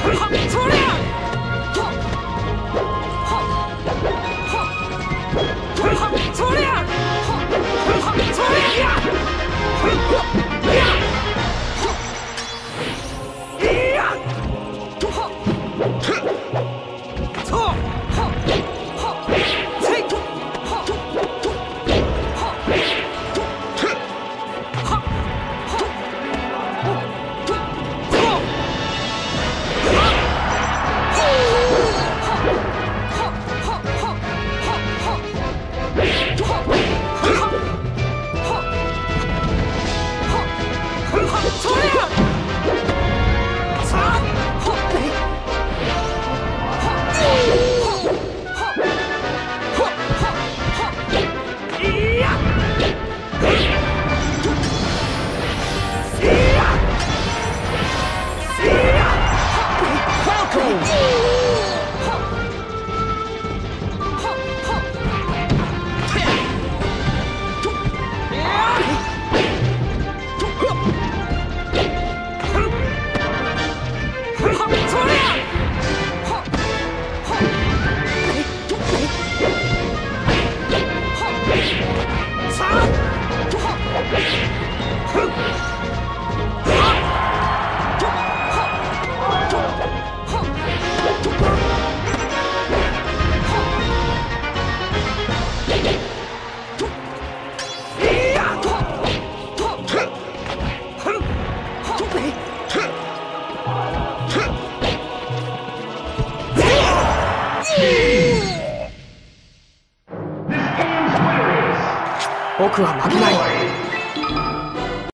하소리야하+하+하+ 하. 冲呀僕は負けない。